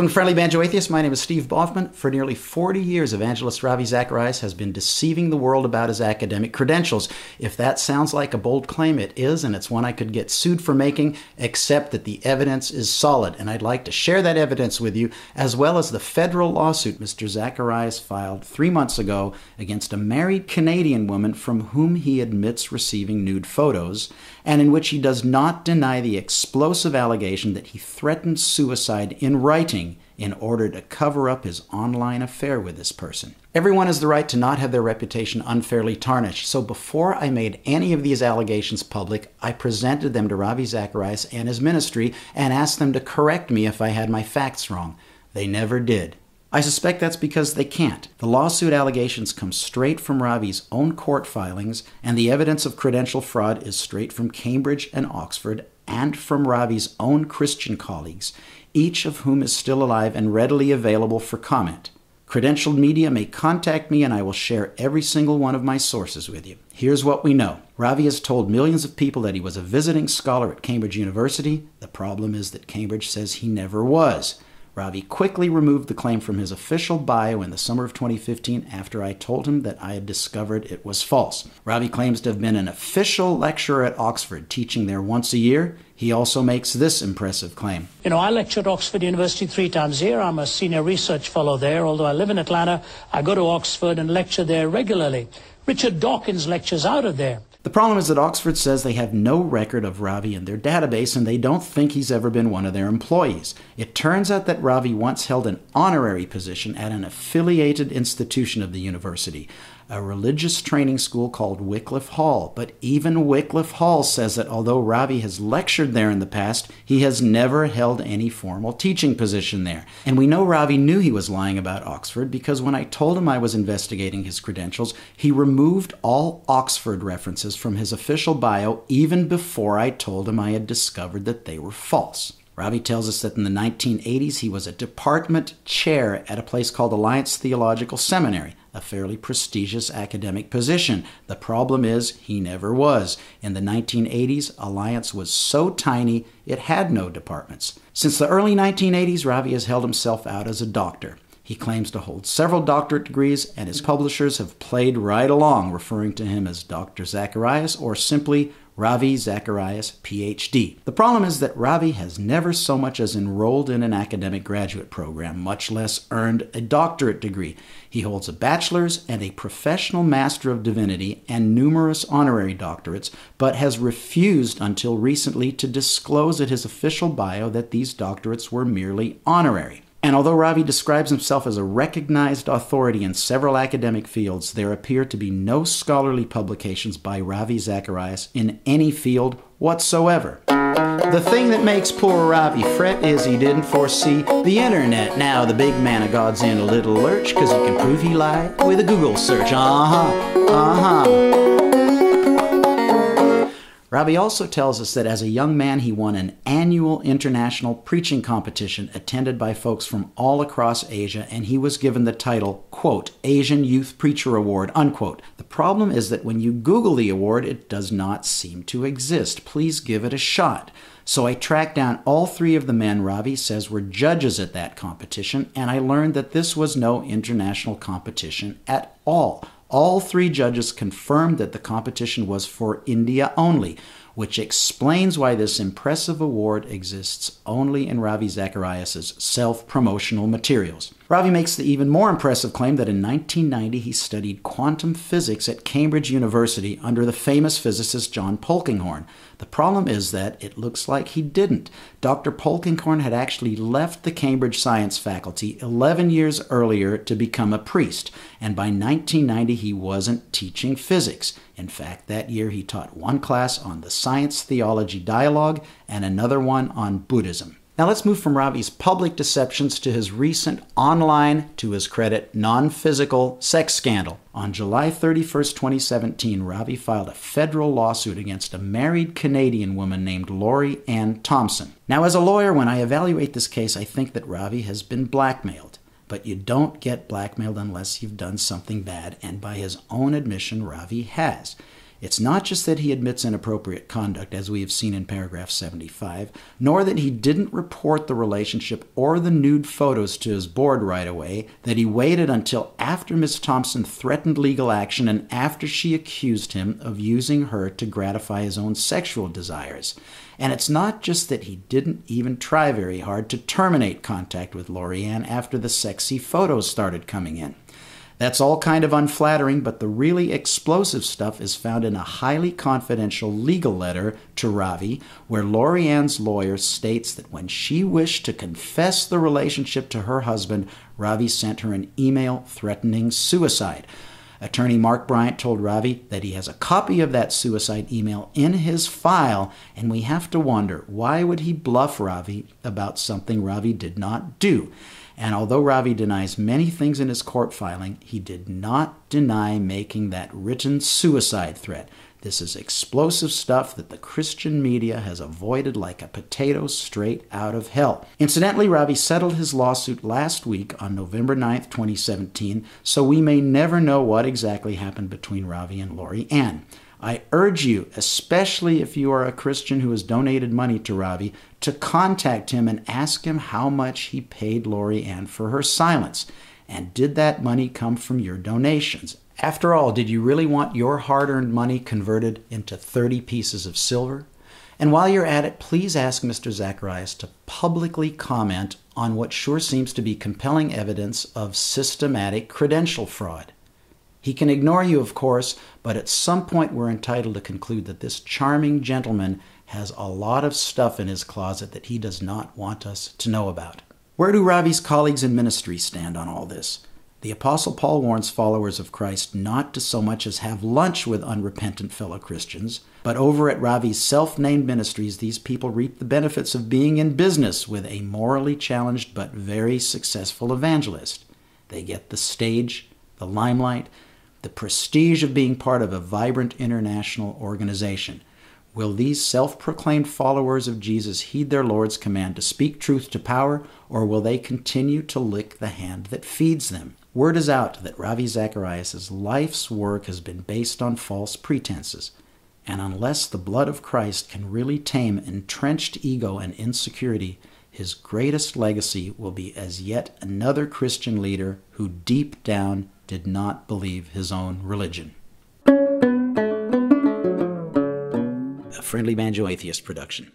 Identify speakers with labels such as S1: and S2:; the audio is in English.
S1: Welcome to Friendly Banjo Atheist. My name is Steve Baughman. For nearly 40 years, evangelist Ravi Zacharias has been deceiving the world about his academic credentials. If that sounds like a bold claim, it is, and it's one I could get sued for making, except that the evidence is solid. And I'd like to share that evidence with you, as well as the federal lawsuit Mr. Zacharias filed three months ago against a married Canadian woman from whom he admits receiving nude photos, and in which he does not deny the explosive allegation that he threatened suicide in writing in order to cover up his online affair with this person. Everyone has the right to not have their reputation unfairly tarnished, so before I made any of these allegations public, I presented them to Ravi Zacharias and his ministry and asked them to correct me if I had my facts wrong. They never did. I suspect that's because they can't. The lawsuit allegations come straight from Ravi's own court filings, and the evidence of credential fraud is straight from Cambridge and Oxford and from Ravi's own Christian colleagues each of whom is still alive and readily available for comment. Credentialed media may contact me and I will share every single one of my sources with you. Here's what we know Ravi has told millions of people that he was a visiting scholar at Cambridge University. The problem is that Cambridge says he never was. Ravi quickly removed the claim from his official bio in the summer of 2015 after I told him that I had discovered it was false. Ravi claims to have been an official lecturer at Oxford, teaching there once a year. He also makes this impressive claim.
S2: You know, I lecture at Oxford University three times a year. I'm a senior research fellow there. Although I live in Atlanta, I go to Oxford and lecture there regularly. Richard Dawkins lectures out of there.
S1: The problem is that Oxford says they have no record of Ravi in their database and they don't think he's ever been one of their employees. It turns out that Ravi once held an honorary position at an affiliated institution of the university a religious training school called Wycliffe Hall. But even Wycliffe Hall says that although Ravi has lectured there in the past, he has never held any formal teaching position there. And we know Ravi knew he was lying about Oxford because when I told him I was investigating his credentials, he removed all Oxford references from his official bio even before I told him I had discovered that they were false. Ravi tells us that in the 1980s he was a department chair at a place called Alliance Theological Seminary a fairly prestigious academic position. The problem is he never was. In the 1980s, Alliance was so tiny it had no departments. Since the early 1980s, Ravi has held himself out as a doctor. He claims to hold several doctorate degrees, and his publishers have played right along, referring to him as Dr. Zacharias or simply Ravi Zacharias, PhD. The problem is that Ravi has never so much as enrolled in an academic graduate program, much less earned a doctorate degree. He holds a bachelor's and a professional master of divinity and numerous honorary doctorates, but has refused until recently to disclose at his official bio that these doctorates were merely honorary. And although Ravi describes himself as a recognized authority in several academic fields, there appear to be no scholarly publications by Ravi Zacharias in any field whatsoever. The thing that makes poor Ravi fret is he didn't foresee the internet. Now the big man of God's in a little lurch, cause he can prove he lied with a Google search. Uh huh, uh huh. Ravi also tells us that as a young man, he won an annual international preaching competition attended by folks from all across Asia, and he was given the title, quote, Asian Youth Preacher Award, unquote. The problem is that when you Google the award, it does not seem to exist. Please give it a shot. So I tracked down all three of the men Ravi says were judges at that competition, and I learned that this was no international competition at all. All three judges confirmed that the competition was for India only, which explains why this impressive award exists only in Ravi Zacharias' self promotional materials. Ravi makes the even more impressive claim that in 1990 he studied quantum physics at Cambridge University under the famous physicist John Polkinghorne. The problem is that it looks like he didn't. Dr. Polkinghorne had actually left the Cambridge Science faculty 11 years earlier to become a priest, and by 1990 he wasn't teaching physics. In fact, that year he taught one class on the Science Theology Dialogue and another one on Buddhism. Now let's move from Ravi's public deceptions to his recent online, to his credit, non physical sex scandal. On July 31, 2017, Ravi filed a federal lawsuit against a married Canadian woman named Lori Anne Thompson. Now, as a lawyer, when I evaluate this case, I think that Ravi has been blackmailed. But you don't get blackmailed unless you've done something bad, and by his own admission, Ravi has. It's not just that he admits inappropriate conduct, as we have seen in paragraph 75, nor that he didn't report the relationship or the nude photos to his board right away, that he waited until after Miss Thompson threatened legal action and after she accused him of using her to gratify his own sexual desires. And it's not just that he didn't even try very hard to terminate contact with Lori-Anne after the sexy photos started coming in. That's all kind of unflattering, but the really explosive stuff is found in a highly confidential legal letter to Ravi, where Lori-Anne's lawyer states that when she wished to confess the relationship to her husband, Ravi sent her an email threatening suicide. Attorney Mark Bryant told Ravi that he has a copy of that suicide email in his file, and we have to wonder why would he bluff Ravi about something Ravi did not do? And although Ravi denies many things in his court filing, he did not deny making that written suicide threat. This is explosive stuff that the Christian media has avoided like a potato straight out of hell. Incidentally, Ravi settled his lawsuit last week on November 9th, 2017, so we may never know what exactly happened between Ravi and Lori-Anne. I urge you, especially if you are a Christian who has donated money to Ravi, to contact him and ask him how much he paid Lori-Anne for her silence. And did that money come from your donations? After all, did you really want your hard earned money converted into 30 pieces of silver? And while you're at it, please ask Mr. Zacharias to publicly comment on what sure seems to be compelling evidence of systematic credential fraud. He can ignore you, of course, but at some point we're entitled to conclude that this charming gentleman has a lot of stuff in his closet that he does not want us to know about. Where do Ravi's colleagues in ministry stand on all this? The Apostle Paul warns followers of Christ not to so much as have lunch with unrepentant fellow Christians, but over at Ravi's self named ministries, these people reap the benefits of being in business with a morally challenged but very successful evangelist. They get the stage, the limelight, the prestige of being part of a vibrant international organization. Will these self proclaimed followers of Jesus heed their Lord's command to speak truth to power, or will they continue to lick the hand that feeds them? Word is out that Ravi Zacharias' life's work has been based on false pretenses. And unless the blood of Christ can really tame entrenched ego and insecurity, his greatest legacy will be as yet another Christian leader who deep down did not believe his own religion. A Friendly Banjo Atheist production.